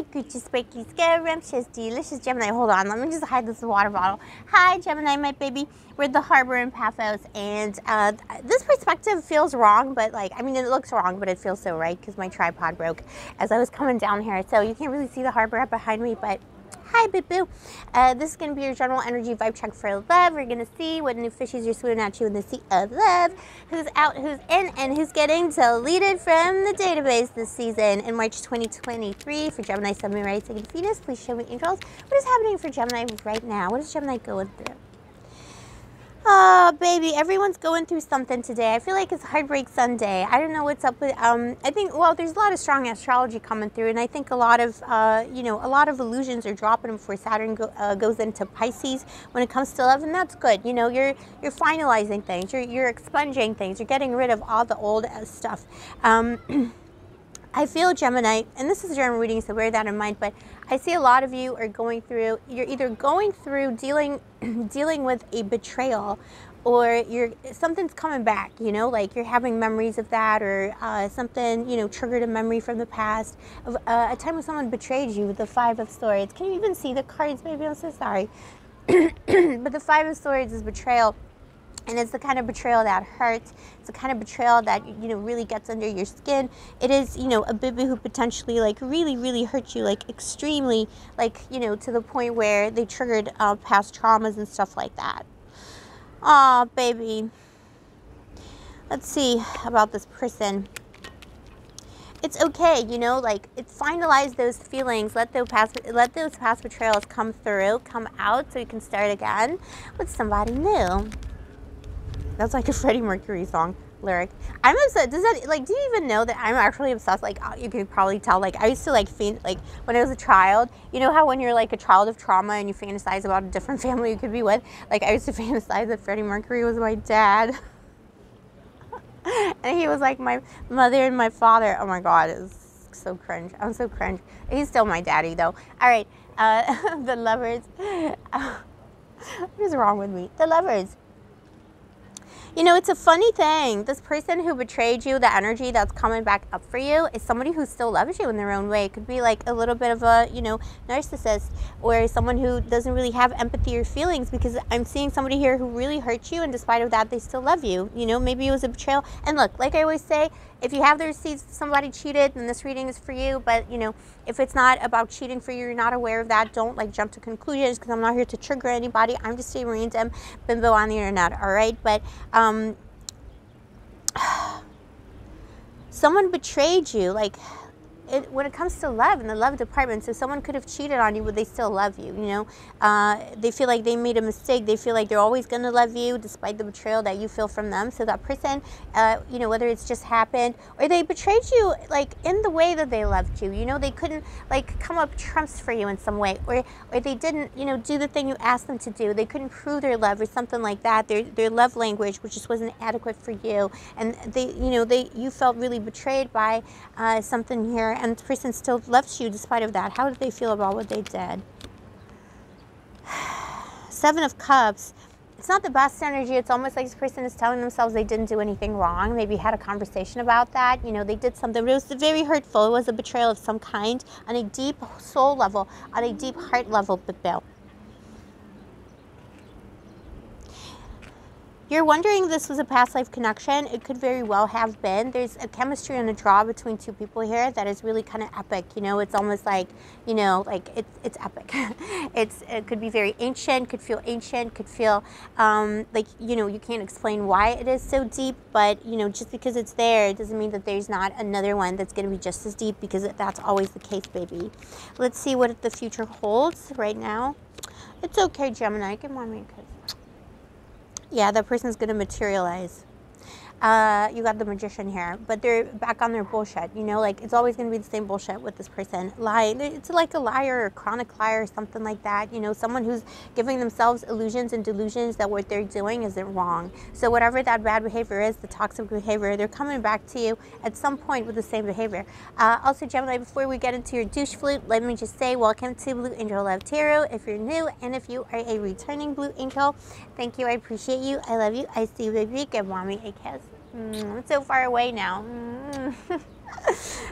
my Gucci Sparky Scrumptious Delicious Gemini. Hold on, let me just hide this water bottle. Hi, Gemini, my baby. We're at the harbor in Paphos, and uh, this perspective feels wrong, but like, I mean, it looks wrong, but it feels so right because my tripod broke as I was coming down here. So you can't really see the harbor up behind me, but Hi, Boo Boo. Uh, this is going to be your general energy vibe check for love. We're going to see what new fishies are swimming at you in the sea of love, who's out, who's in, and who's getting deleted from the database this season in March 2023 for Gemini, Sun, Moon, Rising, and Venus. Please show me, angels. What is happening for Gemini right now? What is Gemini going through? Oh, baby, everyone's going through something today. I feel like it's Heartbreak Sunday. I don't know what's up with, um, I think, well, there's a lot of strong astrology coming through, and I think a lot of, uh, you know, a lot of illusions are dropping before Saturn go, uh, goes into Pisces when it comes to love, and that's good. You know, you're you're finalizing things, you're, you're expunging things, you're getting rid of all the old uh, stuff. Um, I feel Gemini, and this is a general reading, so bear that in mind, but I see a lot of you are going through, you're either going through dealing, dealing with a betrayal or you're something's coming back you know like you're having memories of that or uh, something you know triggered a memory from the past. Of uh, a time when someone betrayed you with the five of swords. Can you even see the cards maybe i'm so sorry. But the five of swords is betrayal. And it's the kind of betrayal that hurts. It's the kind of betrayal that you know really gets under your skin. It is you know a baby who potentially like really really hurt you like extremely like you know to the point where they triggered uh, past traumas and stuff like that oh baby. Let's see about this person. It's okay, you know, like it finalize those feelings, let those past let those past betrayals come through, come out so you can start again with somebody new. That's like a Freddie Mercury song lyric. I'm obsessed. Does that like? Do you even know that I'm actually obsessed? Like uh, you can probably tell. Like I used to like faint. Like when I was a child. You know how when you're like a child of trauma and you fantasize about a different family you could be with. Like I used to fantasize that Freddie Mercury was my dad. and he was like my mother and my father. Oh my god, it's so cringe. I'm so cringe. He's still my daddy though. All right, uh, the lovers. what is wrong with me? The lovers. You know, it's a funny thing. This person who betrayed you, the energy that's coming back up for you, is somebody who still loves you in their own way. It could be like a little bit of a, you know, narcissist or someone who doesn't really have empathy or feelings because I'm seeing somebody here who really hurt you and despite of that, they still love you. You know, maybe it was a betrayal. And look, like I always say, if you have the receipts, somebody cheated, then this reading is for you. But, you know, if it's not about cheating for you, you're not aware of that, don't like jump to conclusions because I'm not here to trigger anybody. I'm just a random bimbo on the internet, all right? But, um, someone betrayed you. Like, it, when it comes to love in the love department, so someone could have cheated on you, but they still love you. You know, uh, they feel like they made a mistake. They feel like they're always going to love you, despite the betrayal that you feel from them. So that person, uh, you know, whether it's just happened or they betrayed you, like in the way that they loved you. You know, they couldn't like come up trumps for you in some way, or or they didn't, you know, do the thing you asked them to do. They couldn't prove their love or something like that. Their their love language, which just wasn't adequate for you, and they, you know, they you felt really betrayed by uh, something here and the person still loves you despite of that. How did they feel about what they did? Seven of Cups. It's not the best energy. It's almost like this person is telling themselves they didn't do anything wrong. Maybe had a conversation about that. You know, they did something, but it was very hurtful. It was a betrayal of some kind on a deep soul level, on a deep heart level, but Bill. You're wondering this was a past life connection. It could very well have been. There's a chemistry and a draw between two people here that is really kind of epic. You know, it's almost like, you know, like it's, it's epic. it's, it could be very ancient, could feel ancient, could feel um, like, you know, you can't explain why it is so deep, but, you know, just because it's there, it doesn't mean that there's not another one that's going to be just as deep because that's always the case, baby. Let's see what the future holds right now. It's okay, Gemini. Good morning, yeah, that person's going to materialize uh, you got the magician here, but they're back on their bullshit. You know, like it's always going to be the same bullshit with this person. Lie. It's like a liar or chronic liar or something like that. You know, someone who's giving themselves illusions and delusions that what they're doing isn't wrong. So whatever that bad behavior is, the toxic behavior, they're coming back to you at some point with the same behavior. Uh, also, Gemini, before we get into your douche flute, let me just say welcome to Blue Angel Love Tarot. If you're new and if you are a returning Blue Angel, thank you. I appreciate you. I love you. I see you, baby. Give mommy a kiss. Mm, it's so far away now. Mm.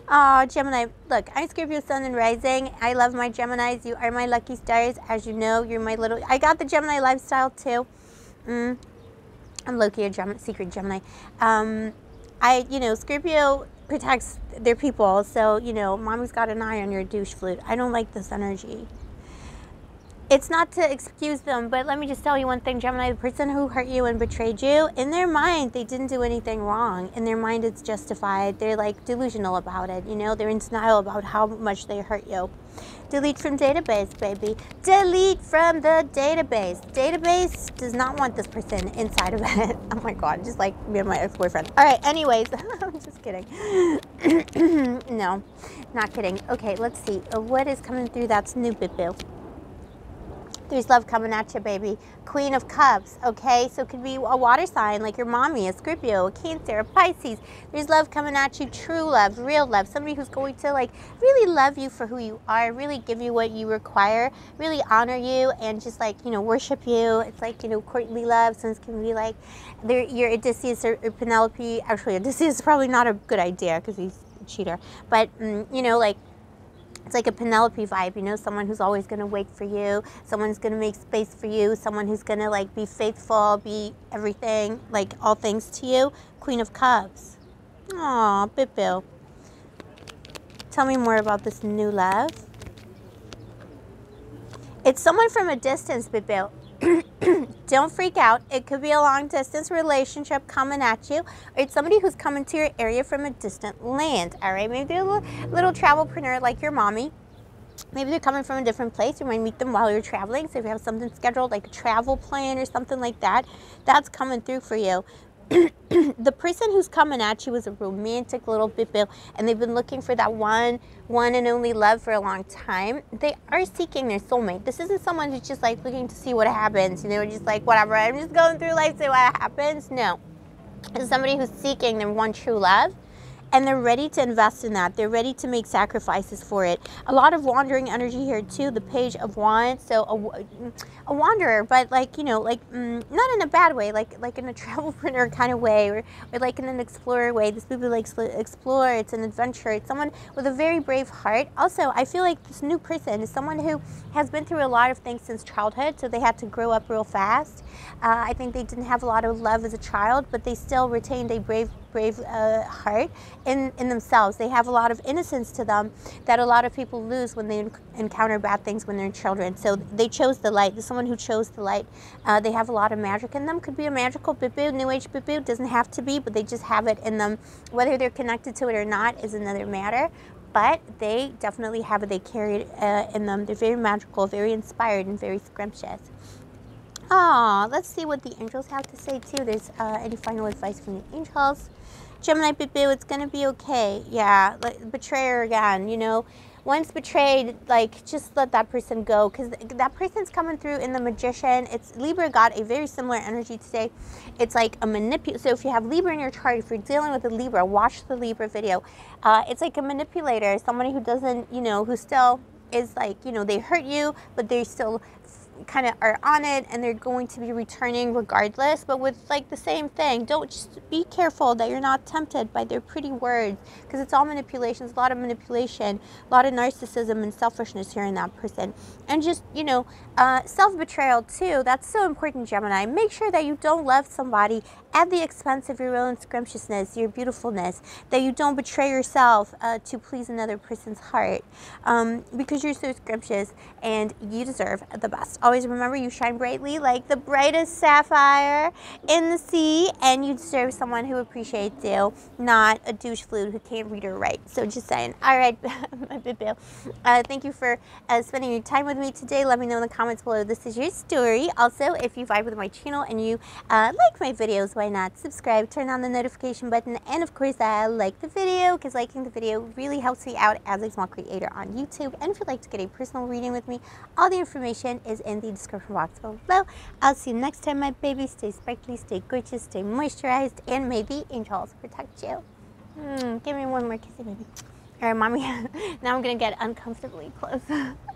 oh, Gemini, look, I'm Scorpio Sun and Rising. I love my Geminis. You are my lucky stars. As you know, you're my little. I got the Gemini lifestyle too. Mm. I'm Loki, a Gem- secret Gemini. Um, I, you know, Scorpio protects their people. So, you know, mommy's got an eye on your douche flute. I don't like this energy it's not to excuse them, but let me just tell you one thing, Gemini, the person who hurt you and betrayed you, in their mind, they didn't do anything wrong. In their mind, it's justified. They're like delusional about it. You know, they're in denial about how much they hurt you. Delete from database, baby. Delete from the database. Database does not want this person inside of it. Oh my God, just like me and my ex boyfriend. All right, anyways, I'm just kidding. no, not kidding. Okay, let's see. What is coming through that's new, boo boo? There's love coming at you, baby. Queen of Cups, okay? So it could be a water sign like your mommy, a Scorpio, a Cancer, a Pisces. There's love coming at you, true love, real love. Somebody who's going to like really love you for who you are, really give you what you require, really honor you, and just like, you know, worship you. It's like, you know, courtly love. Someone's can be like, you're Odysseus or, or Penelope. Actually, Odysseus is probably not a good idea because he's a cheater. But, mm, you know, like, it's like a Penelope vibe, you know, someone who's always going to wait for you, someone who's going to make space for you, someone who's going to like be faithful, be everything, like all things to you. Queen of Cups. Aw, Bill. Tell me more about this new love. It's someone from a distance, Bill. don't freak out. It could be a long distance relationship coming at you, or it's somebody who's coming to your area from a distant land. All right, maybe they're a little, little travelpreneur like your mommy. Maybe they're coming from a different place. You might meet them while you're traveling. So if you have something scheduled, like a travel plan or something like that, that's coming through for you. the person who's coming at you is a romantic little bibble and they've been looking for that one one and only love for a long time. They are seeking their soulmate. This isn't someone who's just like looking to see what happens you know just like whatever i'm just going through life see what happens. No. It's somebody who's seeking their one true love and they're ready to invest in that. They're ready to make sacrifices for it. A lot of wandering energy here too. The page of wands, so a, a wanderer, but like you know, like mm, not in a bad way, like like in a travelpreneur kind of way, or, or like in an explorer way. This likes to explore. It's an adventure. It's someone with a very brave heart. Also, I feel like this new person is someone who has been through a lot of things since childhood, so they had to grow up real fast. Uh, I think they didn't have a lot of love as a child, but they still retained a brave brave uh, heart in, in themselves. They have a lot of innocence to them that a lot of people lose when they encounter bad things when they're children. So they chose the light. someone who chose the light. Uh, they have a lot of magic in them. Could be a magical bibu, new age bibu. Doesn't have to be, but they just have it in them. Whether they're connected to it or not is another matter but they definitely have it. They carry it uh, in them. They're very magical, very inspired, and very scrumptious. Ah, let's see what the angels have to say too. There's uh, any final advice from the angels. Gemini Boo, it's gonna be okay. Yeah, like, betrayer again, you know. Once betrayed, like just let that person go because that person's coming through in the magician. It's Libra got a very similar energy today. It's like a manipulator. So if you have Libra in your chart, if you're dealing with a Libra, watch the Libra video. Uh, it's like a manipulator, somebody who doesn't, you know, who still is like, you know, they hurt you, but they still kind of are on it and they're going to be returning regardless but with like the same thing don't just be careful that you're not tempted by their pretty words because it's all manipulations a lot of manipulation a lot of narcissism and selfishness here in that person. And just you know uh, self-betrayal too that's so important gemini. Make sure that you don't love somebody at the expense of your own scrumptiousness your beautifulness that you don't betray yourself uh, to please another person's heart um, because you're so scrumptious and you deserve the best always remember you shine brightly like the brightest sapphire in the sea and you deserve someone who appreciates you, not a douche flute who can't read or write. So just saying. All right, my big. Uh, thank you for uh, spending your time with me today. Let me know in the comments below this is your story. Also, if you vibe with my channel and you uh, like my videos, why not subscribe, turn on the notification button, and of course, uh, like the video because liking the video really helps me out as a small creator on YouTube. And if you'd like to get a personal reading with me, all the information is in the description box below. I'll see you next time, my baby. Stay sparkly, stay gorgeous, stay moisturized, and may the angels protect you. Mm, give me one more kissy, baby. All right, mommy. now I'm going to get uncomfortably close.